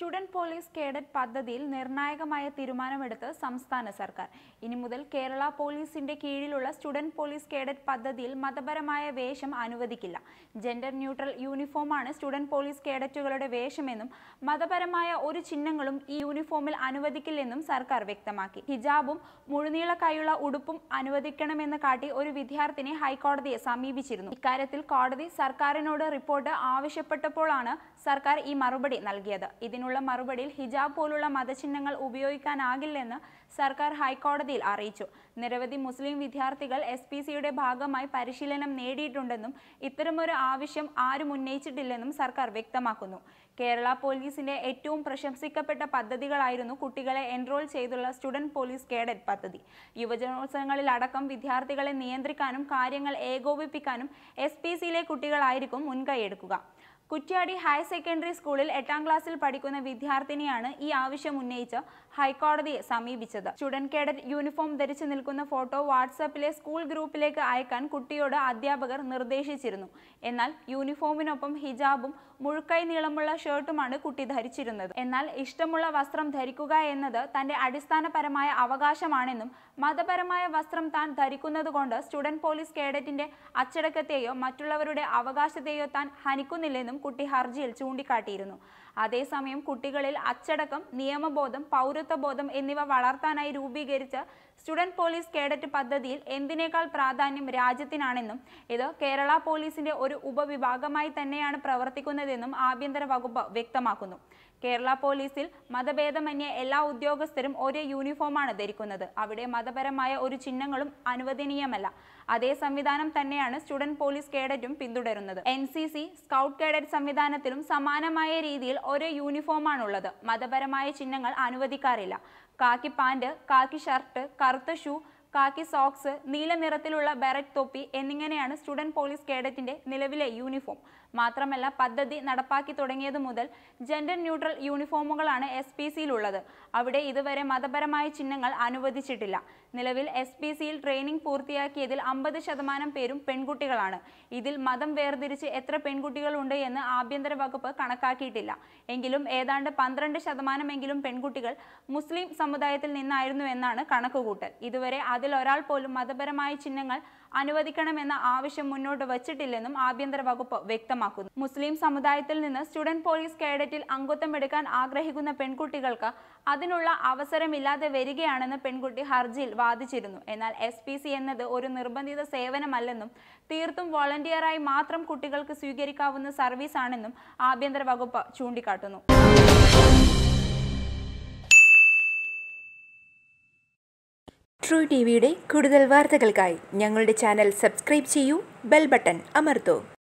Student police cadet പദ്ധതിയിൽ നിർണായകമായ തീരുമാനമെടുത്ത് സംസ്ഥാന സർക്കാർ. ഇനി മുതൽ കേരള പോലീസിന്റെ കീഴിലുള്ള സ്റ്റുഡന്റ് പോലീസ് കേഡറ്റ് പദ്ധതിയിൽ മതപരമായ വേഷം അനുവദിക്കില്ല. ജെൻഡർ ന്യൂട്രൽ യൂണിഫോമാണ് സ്റ്റുഡന്റ് പോലീസ് കേഡറ്റുകളുടെ വേഷമെന്നും മതപരമായ ഒരു ചിഹ്നങ്ങളും ഈ യൂണിഫോമിൽ അനുവദിക്കില്ലെന്നും സർക്കാർ വ്യക്തമാക്കി. ഹിജാബും മുഴുനീള കൈയുള്ള ഉടുപ്പും അനുവദിക്കണമെന്ന് കാട്ടി ഒരു വിദ്യാർത്ഥിനെ ഹൈക്കോടതിയെ സമീപിച്ചിരുന്നു. ഇക്കാര്യത്തിൽ കോടതി സർക്കാരിനോട് റിപ്പോർട്ട് ആവശ്യപ്പെട്ടപ്പോഴാണ് സർക്കാർ ഈ മറുപടി നൽകിയത്. ഇതിനുള്ള മറുപടിയിൽ ഹിജാബ് പോലുള്ള മതചിഹ്നങ്ങൾ ഉപയോഗിക്കാനാകില്ലെന്ന് സർക്കാർ ഹൈക്കോടതിയിൽ അറിയിച്ചു. നിരവധി മുസ്ലിം വിദ്യാർത്ഥികൾ എസ് പി സിയുടെ ഭാഗമായി പരിശീലനം നേടിയിട്ടുണ്ടെന്നും ഇത്തരമൊരു ആവശ്യം ആരും ഉന്നയിച്ചിട്ടില്ലെന്നും സർക്കാർ വ്യക്തമാക്കുന്നു. കേരള പോലീസിന്റെ ഏറ്റവും പ്രശംസിക്കപ്പെട്ട പദ്ധതികളായിരുന്നു കുട്ടികളെ എൻറോൾ ചെയ്തുള്ള സ്റ്റുഡന്റ് പോലീസ് കേഡറ്റ് പദ്ധതി. യുവജനോത്സവങ്ങളിലടക്കം വിദ്യാർത്ഥികളെ നിയന്ത്രിക്കാനും കാര്യങ്ങൾ ഏകോപിപ്പിക്കാനും എസ് പി സിയിലെ കുട്ടികളായിരിക്കും മുൻകൈയെടുക്കുക. കുറ്റ്യാടി ഹയർ സെക്കൻഡറി സ്കൂളിൽ എട്ടാം ക്ലാസ്സിൽ പഠിക്കുന്ന വിദ്യാർത്ഥിനിയാണ് ഈ ആവശ്യം ഉന്നയിച്ച് ഹൈക്കോടതിയെ സമീപിച്ചത്. സ്റ്റുഡന്റ് കേഡറ്റ് യൂണിഫോം ധരിച്ചു നിൽക്കുന്ന ഫോട്ടോ വാട്സാപ്പിലെ സ്കൂൾ ഗ്രൂപ്പിലേക്ക് അയക്കാൻ കുട്ടിയോട് അധ്യാപകർ നിർദ്ദേശിച്ചിരുന്നു. എന്നാൽ യൂണിഫോമിനൊപ്പം ഹിജാബും മുഴുക്കൈ നീളമുള്ള ഷർട്ടുമാണ് കുട്ടി ധരിച്ചിരുന്നത്. എന്നാൽ ഇഷ്ടമുള്ള വസ്ത്രം ധരിക്കുക എന്നത് തന്റെ അടിസ്ഥാനപരമായ അവകാശമാണെന്നും മതപരമായ വസ്ത്രം താൻ ധരിക്കുന്നതുകൊണ്ട് സ്റ്റുഡന്റ് പോലീസ് കേഡറ്റിന്റെ അച്ചടക്കത്തെയോ മറ്റുള്ളവരുടെ അവകാശത്തെയോ താൻ ഹനിക്കുന്നില്ലെന്നും കുട്ടി ഹർജിയിൽ ചൂണ്ടിക്കാട്ടിയിരുന്നു അതേസമയം കുട്ടികളിൽ അച്ചടക്കം നിയമബോധം പൗരത്വബോധം എന്നിവ വളർത്താനായി രൂപീകരിച്ച സ്റ്റുഡന്റ് പോലീസ് കേഡറ്റ് പദ്ധതിയിൽ എന്തിനേക്കാൾ പ്രാധാന്യം രാജ്യത്തിനാണെന്നും ഇത് കേരള പോലീസിന്റെ ഒരു ഉപവിഭാഗമായി തന്നെയാണ് പ്രവർത്തിക്കുന്നതെന്നും ആഭ്യന്തര വകുപ്പ് വ്യക്തമാക്കുന്നു. കേരള പോലീസിൽ മതഭേദമന്യേ എല്ലാ ഉദ്യോഗസ്ഥരും ഒരേ യൂണിഫോമാണ് ധരിക്കുന്നത്. അവിടെ മതപരമായ ഒരു ചിഹ്നങ്ങളും അനുവദനീയമല്ല. അതേ സംവിധാനം തന്നെയാണ് സ്റ്റുഡന്റ് പോലീസ് കേഡറ്റും പിന്തുടരുന്നത്. N C C scout cadet സംവിധാനത്തിലും സമാനമായ രീതിയിൽ ഒരേ യൂണിഫോമാണുള്ളത് മതപരമായ ചിഹ്നങ്ങൾ അനുവദിക്കാറില്ല. കാക്കി പാന്റ് കാക്കി ഷർട്ട് കറുത്ത ഷൂ കാക്കി സോക്സ് നീല നിറത്തിലുള്ള ബെററ്റ് തൊപ്പി എന്നിങ്ങനെയാണ് സ്റ്റുഡന്റ് പോലീസ് കേഡറ്റിന്റെ നിലവിലെ യൂണിഫോം മാത്രമല്ല പദ്ധതി നടപ്പാക്കി തുടങ്ങിയത് മുതൽ ജെൻഡർ ന്യൂട്രൽ യൂണിഫോമുകളാണ് എസ് പി സിയിലുള്ളത് അവിടെ ഇതുവരെ മതപരമായ ചിഹ്നങ്ങൾ അനുവദിച്ചിട്ടില്ല. നിലവിൽ എസ് പി സിയിൽ ട്രെയിനിംഗ് പൂർത്തിയാക്കിയതിൽ അമ്പത് ശതമാനം പേരും പെൺകുട്ടികളാണ്. ഇതിൽ മതം വേർതിരിച്ച് എത്ര പെൺകുട്ടികളുണ്ട് എന്ന് ആഭ്യന്തര വകുപ്പ് കണക്കാക്കിയിട്ടില്ല. എങ്കിലും ഏതാണ്ട് പന്ത്രണ്ട് ശതമാനമെങ്കിലും പെൺകുട്ടികൾ മുസ്ലിം സമുദായത്തിൽ നിന്നായിരുന്നു എന്നാണ് കണക്കുകൂട്ടൽ. ഇതുവരെ അതിൽ ഒരാൾ പോലും മതപരമായ ചിഹ്നങ്ങൾ അനുവദിക്കണമെന്ന ആവശ്യം മുന്നോട്ട് വച്ചിട്ടില്ലെന്നും ആഭ്യന്തര വകുപ്പ് വ്യക്തമാക്കുന്നു. മുസ്ലിം സമുദായത്തിൽ നിന്ന് സ്റ്റുഡന്റ് പോലീസ് കേഡറ്റിൽ അംഗത്വം എടുക്കാൻ ആഗ്രഹിക്കുന്ന പെൺകുട്ടികൾക്ക് അതിനുള്ള അവസരമില്ലാതെ വരികയാണെന്ന് പെൺകുട്ടി ഹർജിയിൽ വാദിച്ചിരുന്നു. എന്നാൽ എസ് എന്നത് ഒരു നിർബന്ധിത സേവനമല്ലെന്നും തീർത്തും വോളണ്ടിയറായി മാത്രം കുട്ടികൾക്ക് സ്വീകരിക്കാവുന്ന സർവീസാണെന്നും ആഭ്യന്തര വകുപ്പ് ചൂണ്ടിക്കാട്ടുന്നു. ട്രൂ ടി വിയുടെ കൂടുതൽ വാർത്തകൾക്കായി ഞങ്ങളുടെ ചാനൽ സബ്സ്ക്രൈബ് ചെയ്യൂ ബെൽ ബട്ടൺ അമർത്തൂ.